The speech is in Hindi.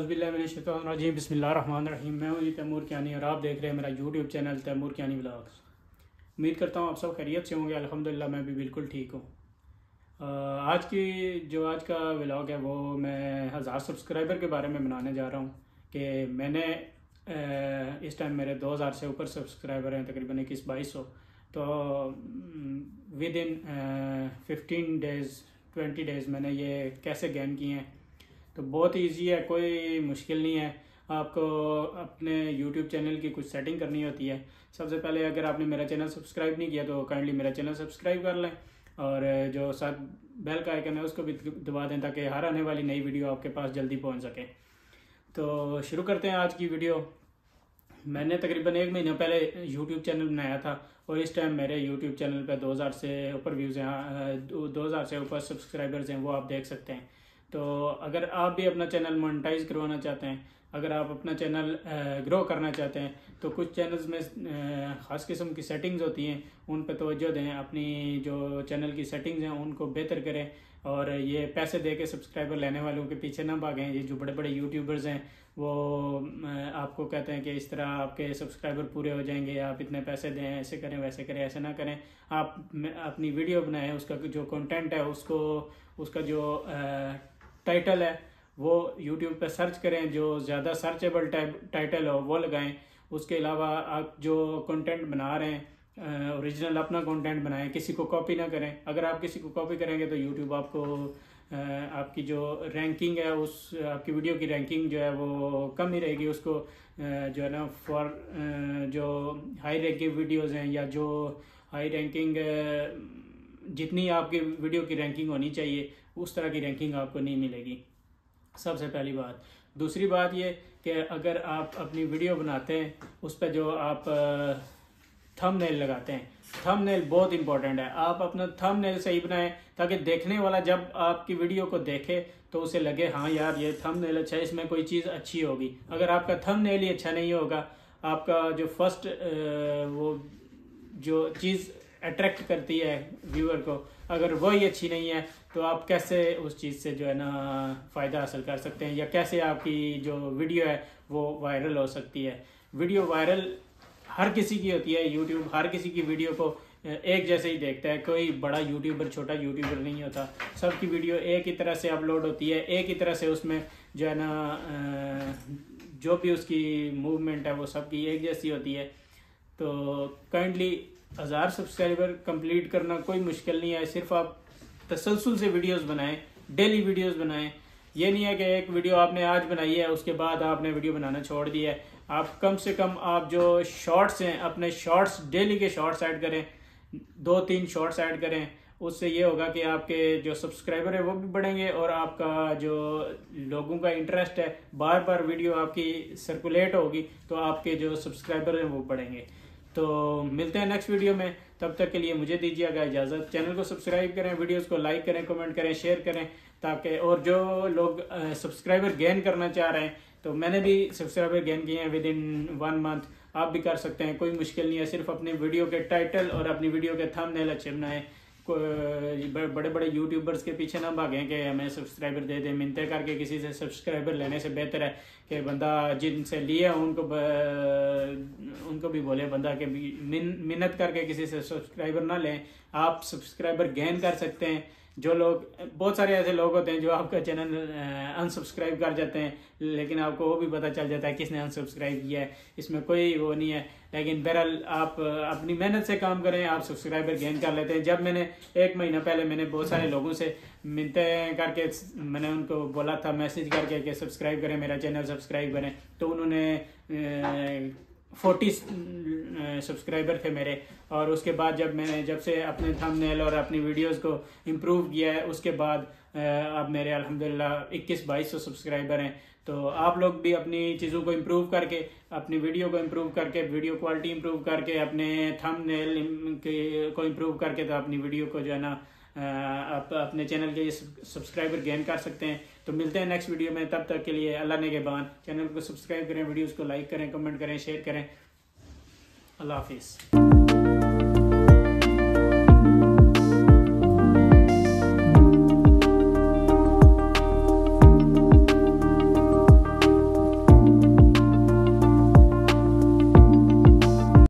अज़बिल्लाजी बसमीम मैं हूँ तैमूर कियानी और आप देख रहे हैं मेरा YouTube channel Taimur Kiyani vlogs उम्मीद करता हूँ आप सब खैरियत से होंगे, अल्हम्दुलिल्लाह मैं भी बिल्कुल ठीक हूँ। आज की जो आज का व्लॉग है, वो मैं हज़ार सब्सक्राइबर के बारे में बनाने जा रहा हूँ कि मैंने इस टाइम मेरे दो हज़ार से ऊपर सब्सक्राइबर हैं, तकरीबन इक्कीस बाईस सौ। तो within fifteen days twenty days मैंने ये कैसे गेन किए हैं तो बहुत ईजी है, कोई मुश्किल नहीं है। आपको अपने यूट्यूब चैनल की कुछ सेटिंग करनी होती है। सबसे पहले अगर आपने मेरा चैनल सब्सक्राइब नहीं किया तो काइंडली मेरा चैनल सब्सक्राइब कर लें। और जो साथ बेल का आइकन है, उसको भी दबा दें ताकि हर आने वाली नई वीडियो आपके पास जल्दी पहुँच सके। तो शुरू करते हैं आज की वीडियो मैंने तकरीबन एक महीना पहले यूट्यूब चैनल बनाया था, और इस टाइम मेरे यूट्यूब चैनल पर 2000 से ऊपर व्यूज़ हैं। 2000 से ऊपर सब्सक्राइबर्स हैं, वो आप देख सकते हैं। तो अगर आप भी अपना चैनल मोनेटाइज करवाना चाहते हैं, अगर आप अपना चैनल ग्रो करना चाहते हैं तो कुछ चैनल्स में ख़ास किस्म की सेटिंग्स होती हैं, उन पर तोज्जो दें, अपनी जो चैनल की सेटिंग्स हैं, उनको बेहतर करें और ये पैसे दे के सब्सक्राइबर लेने वालों के पीछे ना भागें। ये जो बड़े बड़े यूट्यूबर्स हैं, वो आपको कहते हैं कि इस तरह आपके सब्सक्राइबर पूरे हो जाएँगे, आप इतने पैसे दें, ऐसे करें, वैसे करें, ऐसे ना करें। आप अपनी वीडियो बनाएँ, उसका जो कंटेंट है, उसको, उसका जो टाइटल है, वो यूट्यूब पर सर्च करें, जो ज़्यादा सर्चेबल टाइटल हो, वो लगाएँ। उसके अलावा आप जो कंटेंट बना रहे हैं ओरिजिनल अपना कंटेंट बनाएँ, किसी को कॉपी ना करें। अगर आप किसी को कॉपी करेंगे तो यूट्यूब आपको आपकी जो रैंकिंग है, उस, आपकी वीडियो की रैंकिंग जो है, वो कम ही रहेगी। उसको जो है ना फॉर जो हाई रैंकिंग वीडियोज़ हैं या जो हाई रैंकिंग जितनी आपकी वीडियो की रैंकिंग होनी चाहिए उस तरह की रैंकिंग आपको नहीं मिलेगी। सबसे पहली बात। दूसरी बात ये कि अगर आप अपनी वीडियो बनाते हैं, उस पर जो आप थम नेल लगाते हैं थम नेल बहुत इंपॉर्टेंट है। आप अपना थम नेल सही बनाएँ, ताकि देखने वाला जब आपकी वीडियो को देखे तो उसे लगे हाँ यार, ये थम नेल अच्छा है, इसमें कोई चीज़ अच्छी होगी। अगर आपका थम नेल ही अच्छा नहीं होगा, आपका जो फ़र्स्ट वो जो चीज़ अट्रैक्ट करती है व्यूअर को, अगर वही अच्छी नहीं है तो आप कैसे उस चीज़ से जो है ना, फ़ायदा हासिल कर सकते हैं? या कैसे आपकी जो वीडियो है, वो वायरल हो सकती है? वीडियो वायरल हर किसी की होती है यूट्यूब हर किसी की वीडियो को एक जैसे ही देखता है। कोई बड़ा यूट्यूबर छोटा यूट्यूबर नहीं होता। सबकी वीडियो एक ही तरह से अपलोड होती है, एक ही तरह से उसमें जो है ना जो भी उसकी मूवमेंट है, वो सबकी एक जैसी होती है। तो काइंडली हज़ार सब्सक्राइबर कंप्लीट करना कोई मुश्किल नहीं है। सिर्फ़ आप तसलसल से वीडियोस बनाएँ, डेली वीडियोस बनाएँ। ये नहीं है कि एक वीडियो आपने आज बनाई है, उसके बाद आपने वीडियो बनाना छोड़ दिया है। आप कम से कम आप जो शॉर्ट्स हैं, अपने शॉर्ट्स, डेली के शॉर्ट्स ऐड करें। दो तीन शॉर्ट्स ऐड करें। उससे ये होगा कि आपके जो सब्सक्राइबर है, वो भी बढ़ेंगे और आपका जो लोगों का इंटरेस्ट है, बार बार वीडियो आपकी सर्कुलेट होगी तो आपके जो सब्सक्राइबर हैं, वो बढ़ेंगे। तो मिलते हैं नेक्स्ट वीडियो में। तब तक के लिए मुझे दीजिएगा इजाज़त। चैनल को सब्सक्राइब करें वीडियोस को लाइक करें कमेंट करें शेयर करें, ताकि और जो लोग सब्सक्राइबर गेन करना चाह रहे हैं तो मैंने भी सब्सक्राइबर गेन किए हैं विद इन वन मंथ आप भी कर सकते हैं, कोई मुश्किल नहीं है, सिर्फ़ अपनी वीडियो के टाइटल और अपनी वीडियो के थम अच्छे बनाए। बड़े बड़े यूट्यूबर्स के पीछे ना भागें कि हमें सब्सक्राइबर दे दें। मिनते करके किसी से सब्सक्राइबर लेने से बेहतर है कि बंदा जिनसे लिए उनको ब, उनको भी बोले बंदा के मिन्नत करके किसी से सब्सक्राइबर ना लें। आप सब्सक्राइबर गेन कर सकते हैं। जो लोग, बहुत सारे ऐसे लोग होते हैं जो आपका चैनल अनसब्सक्राइब कर जाते हैं, लेकिन आपको वो भी पता चल जाता है किसने अनसब्सक्राइब किया है। इसमें कोई वो नहीं है। लेकिन बहरहाल आप अपनी मेहनत से काम करें, आप सब्सक्राइबर गेन कर लेते हैं। जब मैंने, एक महीना पहले मैंने बहुत सारे लोगों से मिलते करके, मैंने उनको बोला था, मैसेज करके कि सब्सक्राइब करें, मेरा चैनल सब्सक्राइब करें। तो उन्होंने फोर्टी सब्सक्राइबर थे मेरे। और उसके बाद जब मैंने, जब से अपने थंबनेल और अपनी वीडियोस को इम्प्रूव किया है, उसके बाद अब मेरे अल्हम्दुलिल्लाह इक्कीस, बाईस सौ सब्सक्राइबर हैं। तो आप लोग भी अपनी चीज़ों को इम्प्रूव करके, अपनी वीडियो को इम्प्रूव करके वीडियो क्वालिटी इम्प्रूव करके, अपने थंबनेल को इम्प्रूव करके तो अपनी वीडियो को जो है ना आप अपने चैनल के सब्सक्राइबर गेन कर सकते हैं। तो मिलते हैं नेक्स्ट वीडियो में, तब तक के लिए अल्लाह ने के बान चैनल को सब्सक्राइब करें वीडियोज़ को लाइक करें कमेंट करें शेयर करें। अल्लाह हाफिज़।